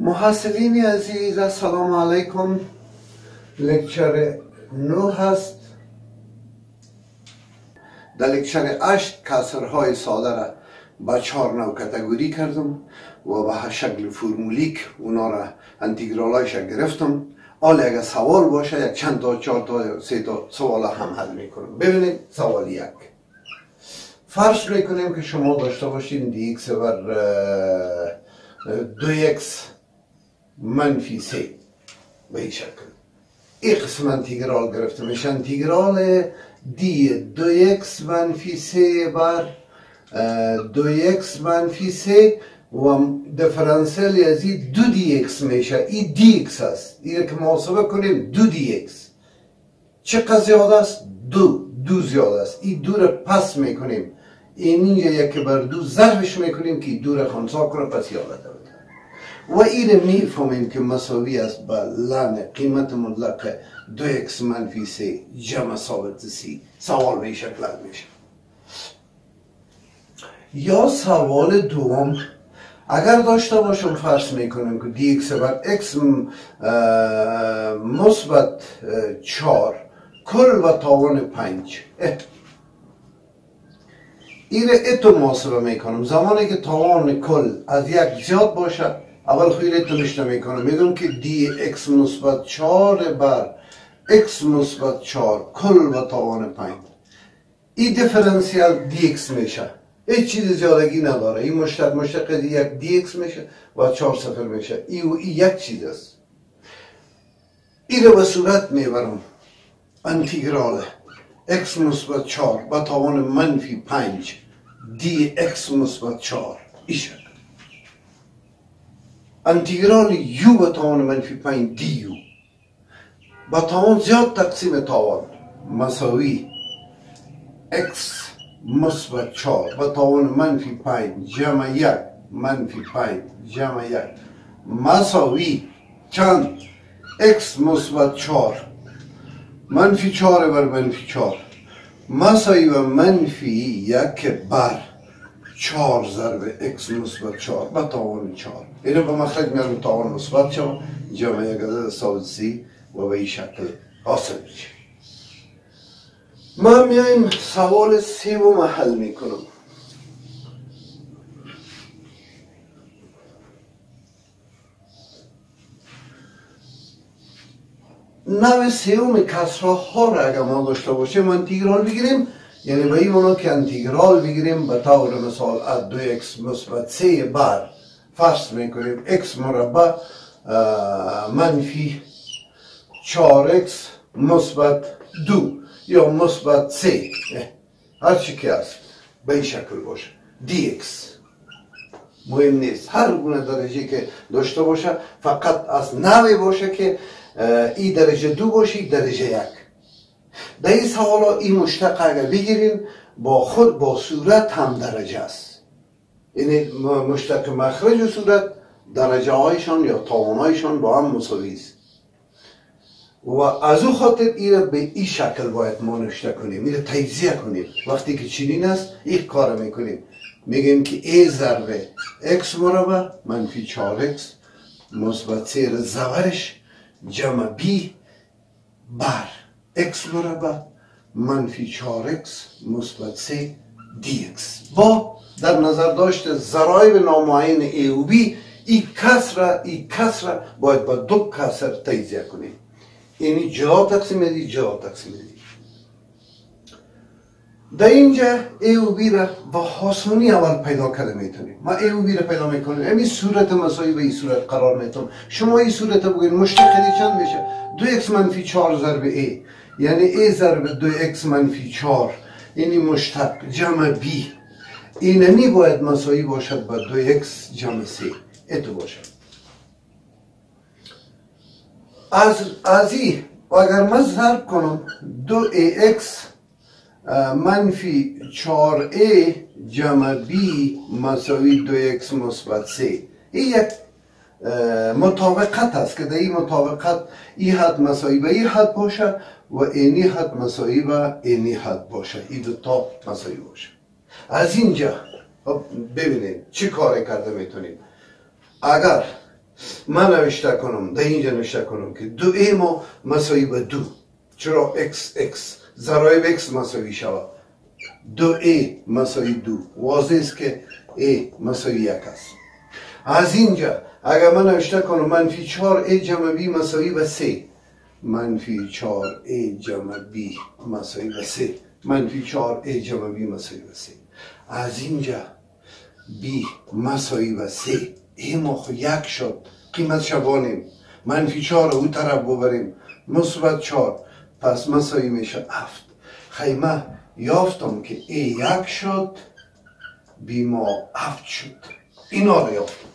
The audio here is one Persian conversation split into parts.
محصلین عزیز السلام علیکم. lecture نه هست. در lecture هشت کسرهای ساده را با چهار نوع category کردم و به شکل فرمولیک اونا را انتگرالایش گرفتم. حالا اگر سوال باشه یک چند تا چهار تا سه تا سوال هم حل می‌کنم. ببینید سوال یک. فرض می‌کنیم که شما داشته باشین dx بر دو ایکس منفی سه به این شکل این قسم انتگرال گرفته میشه. انتگرال دی دو ایکس منفی سه بر دو ایکس منفی سه و دیفرانسیل از دو دی ایکس میشه. این دی ایکس هست. این که محاسبه کنیم دو دی ایکس. چقدر زیاد است؟ دو. دو زیاد است. این دو را پس می‌کنیم. این یک بر دو ضربش می‌کنیم که دو را خنثی کنه پس یادت و این می‌فهمیم که مساوی است با لن قیمت مطلق دو اکس منفی سه جمع ثابت سی. سوال به شکل میشه. یا سوال دوم اگر داشته باشم فرض می‌کنم که دی اکس بر اکس مثبت چار کل به توان پنج. این اتو محاسبه می‌کنم. زمانی که توان کل از یک زیاد باشه اول خیلی نوشته می‌کنم میگم که دی اکس مثبت چار بر اکس مثبت چار کل به توان پنج این دیفرانسیل دی اکس میشه. هیچ چیز زیادگی نداره. این مشتق مشتق یک دی اکس میشه و چهار صفر میشه. ای و ای یک چیز است. این رو به صورت می‌برم. انتگرال اکس مثبت چهار با توان منفی پنج دی اکس مثبت چهار. ایشه. انتگرال یو به توان منفی پنج دی یو. با توان زیاد تقسیم توان مساوی. اکس مثبت چهار. با توان منفی پنج جمع یک منفی پنج جمع یک مساوی. چند؟ اکس مثبت چهار. منفی چهار بر منفی چهار. مساوی و منفی یک بر. چهار ضرب اکس مثبت چهار. با توان چهار. اینو به مخرج میارم توان مثبت چهار. جمع یک عدد سی و به این شکل حاصل میشه. ما میایم سوال سوم حل می‌کنم. نوع سوم کسرا ها را اگر ما داشته باشیم انتگرال بگیریم. یعنی به این معنا که انتگرال بگیریم به طور مثال از دو اکس مثبت سه بر فرض می‌کنیم اکس مربع منفی چار اکس مثبت دو یا مثبت سه. هر چی که هست به این شکل باشه. دی اکس مهم نیست. هر گونه درجه که داشته باشه فقط از نوی باشه که ای درجه دو باشه درجه یک. در این سوال این مشتق اگر بگیریم با خود با صورت هم درجه است. یعنی مشتق مخرج و صورت درجه هایشان یا تاوانهایشان با هم مساوی است. و از او خاطر این به این شکل باید ما نشته کنیم این تجزیه کنیم. وقتی که چنین است این کار می‌کنیم. میگیم که ای ضربه x مربع منفی 4x مثبت سیر زورش جمع b بر. X مربع منفی 4x مثبت 3 dx با در نظر داشت ضرایب نامعین ای و b این کسر این کسر باید با دو کسر تجزیه کنیم یعنی جا تقسیم دی جا تقسیم دی در اینجا ای و بی را با حسانی اول پیدا کرده می‌تونیم ما ای و بی را پیدا می‌کنیم. امی صورت مسایی به این صورت قرار می‌تونم. شما این صورت بگوین مشتق دی چند میشه؟ دو اکس منفی چار ضرب ای یعنی ای ضرب دو اکس منفی چار یعنی مشتق جمع بی اینمی باید مسایی باشد با دو اکس جمع سی اتو باشد از از ای اگر من ضرب کنم دو ای اکس منفی چار ای جمع بی مساوی دو اکس مثبت سه این یک مطابقت است که در این مطابقت این حد مساوی به این حد باشه و اینی حد مساوی به اینی حد باشه. این دو تا مساوی باشه. از اینجا ببینید چی کار کرده می‌تونیم. اگر من نوشته کنم در اینجا نوشته کنم که دو ای ما مساوی به دو. چرا x x ضرایب x مساوی شود. دو ای مساوی دو. واضح است که ای مساوی یک است. از اینجا اگر من نوشته کنم منفی چهار ای جمع بی مساوی به سه. منفی چهار ای جمع بی مساوی به سه. منفی چهار ای جمع بی مساوی به سه. از اینجا بی مساوی به سه. ای ما یک شد. قیمت شبانیم. منفی چهار او طرف ببریم. مثبت چهار. پس مساوی میشه هفت. خیمه یافتم که ای یک شد بی ما هفت شد. اینا رو یافتم.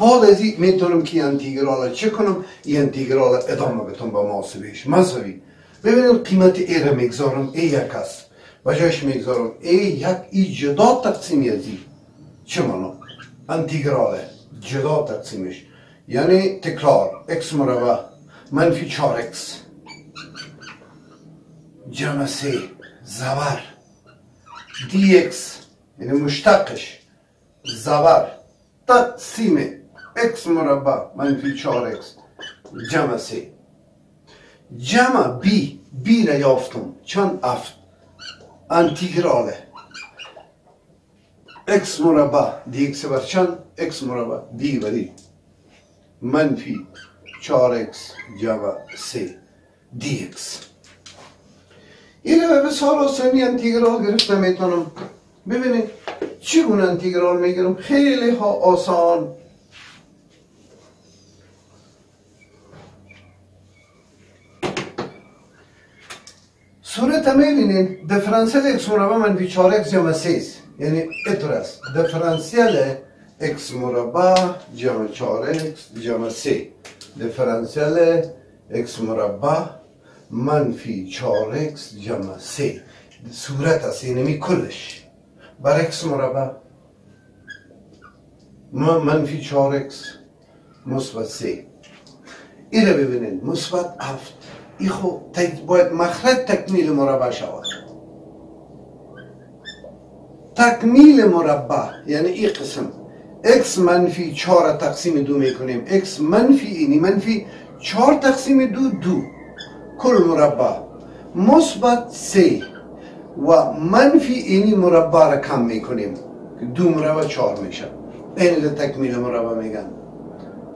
این می‌تونم که انتیگرال چه کنم این انتیگرال ادامه بتون با محاسبهش. مساوی ببینید قیمت ای را می‌گذارم ای یک است. و جایش می‌گذارم ای یک ای جدا تقسیم یزی چه مانا انتیگراله جدا تقسیمش. یعنی تکرار x مربع منفی 4x جمع سه زبر. Dx یعنی مشتقش. زبر. تقسیم x مربع منفی 4x جمع سه. جمع b b را یافتم. چند افت؟ انتیگراله. X مربع dx بر چند؟ X مربع d بری. منفی 4x جمع 3 dx این رو به سال آسانی انتیگرال گرفته می‌تونم ببینید چگونه انتیگرال می‌گیرم؟ خیلی ها آسان. صورت می‌بینید دفرانسیل x مربع منفی 4x جمع 3 یعنی اتر است. دفرانسیل x مربع جمع 4x جمع 3 دفرانسیل x مربع منفی 4x جمع 3 صورت است. یعنی کلش. بر x مربع. منفی 4x مثبت 3 این رو ببینید. مثبت 7 این خو باید مخرج تکمیل مربع شود. تکمیل مربع یعنی این قسم. X منفی 4 تقسیم دو می‌کنیم. X منفی اینی منفی 4 تقسیم دو دو. کل مربع. مثبت 3 و منفی اینی مربع را کم می‌کنیم. دو مربع 4 میشه. این تکمیل مربع میگن.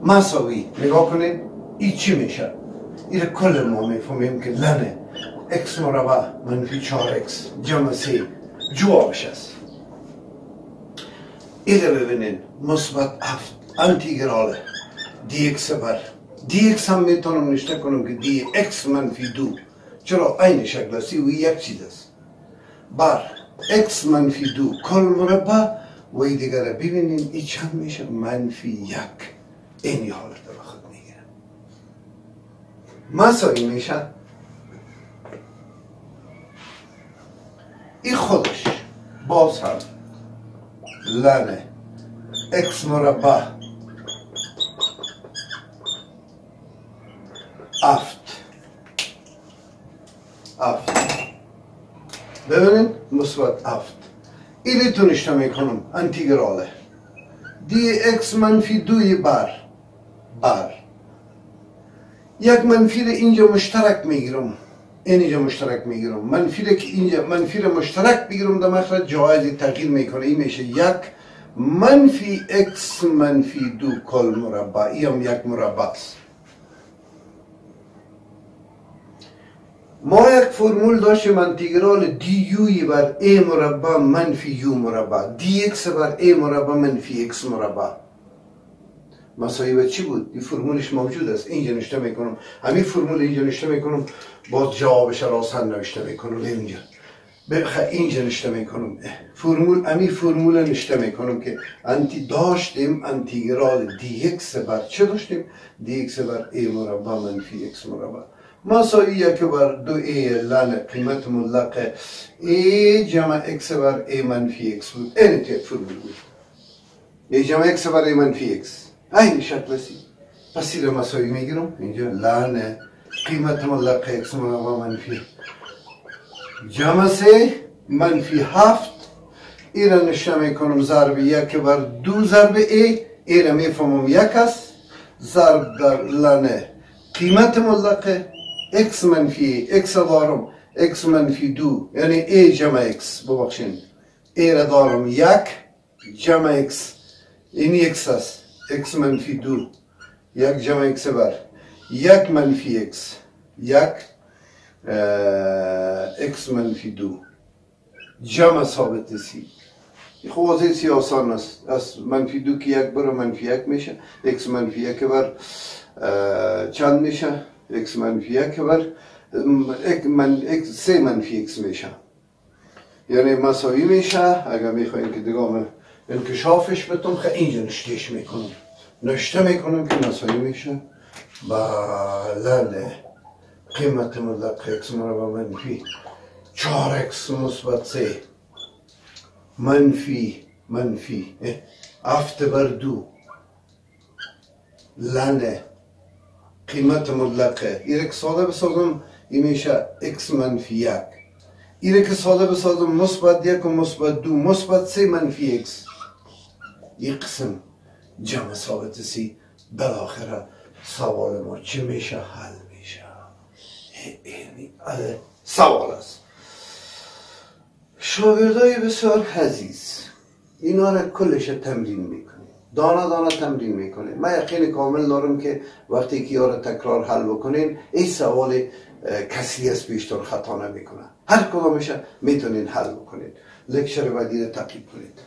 مساوی. نگاه کنید این چی میشه؟ این کل ما می‌فهمیم که لنه x مربع منفی 4x جمع 3 جوابش است اینو ببینید مثبت هفت انتیگراله دی اکس بر دی اکس هم می‌تونم نشته کنم که دی اکس منفی دو چرا این شکل است و یک چیز است بر اکس منفی دو کل مربع و دیگر ببینیم این چند میشه منفی یک این حالت رو خود مساوی میشه. این خودش باز هم لانه اکس مربع افت. افت. ببینید مثبت افت. ایلی تونشته می‌کنم انتیگراله. دی اکس منفی دوی بر. بر. یک منفی اینجا مشترک می‌گیرم. اینجا مشترک می‌گیرم. منفی که اینجا منفی مشترک بگیرم در مخرج جایز تغییر می‌کنه. این میشه یک منفی x منفی دو کل مربع. ای هم یک مربع است. ما یک فرمول داشتیم انتگرال دی یوی بر ای مربع منفی یو مربع. دی اکس بر ای مربع منفی اکس مربع. مساوی چی بود؟ این فرمولش موجود است. اینجا نوشته می‌کنم. همین فرمول اینجا نوشته می‌کنم. باز جوابش راستن نوشته می‌کنم. اینجا. بخ اینجا نوشته می‌کنم. فرمول امی فرمول نوشته می‌کنم که انتی داشتیم انتگرال دی اکس بر چه داشتیم؟ دی اکس بر ای مربع منفی اکس مربع. مساوی یک بر دو ای لن قیمت مطلق ای جمع اکس بر ای منفی اکس بود. این فرمول بود. ای جمع اکس بر ای منفی اکس. این است پس این مساوی می‌گیرم اینجا لن قیمت مطلق اکس مربع منفی جمع سه منفی هفت این را نوشته می‌کنم ضرب یک بر دو ضرب ای ای را می‌فهمم یک است ضرب در لنه قیمت مطلقه x منفی x دارم x منفی دو یعنی a جمع x ببخشین a را دارم یک جمع x این x است x منفی دو. یک جمع x بر. یک منفی x. یک x منفی دو. جمع ثابت سی. خب سی آسان است. از منفی دو که یک برو منفی یک میشه. X منفی یک بر چند میشه؟ X منفی یک بر من سه منفی x میشه. یعنی مساوی میشه. اگر می‌خوایم که دیگه انکشافش بتون خیلی اینجا نشتیش می‌کنم. نشته می‌کنم که مساوی میشه. بله. قیمت مطلق x مربع منفی. 4x مثبت سه. منفی منفی. افت بر دو. لنه. قیمت مطلقه ایره که ساده بسازم این میشه x منفی یک. ایره که ساده بسازم مثبت یک و مثبت دو. مثبت سه منفی x یک قسم جمع ثابت سی بالاخره سوال ما چه میشه؟ حل میشه. یعنی سوال است. شاگردای بسیار حزیز. اینا را کلش تمرین می‌کنه دانه دانه تمرین می‌کنه من یقین کامل دارم که وقتی که یار تکرار حل بکنین این سوال کسی است بیشتر خطا نمی‌کنه. هر کدامش می‌تونین حل بکنین. لکچر بعدی رو تقیب کنید.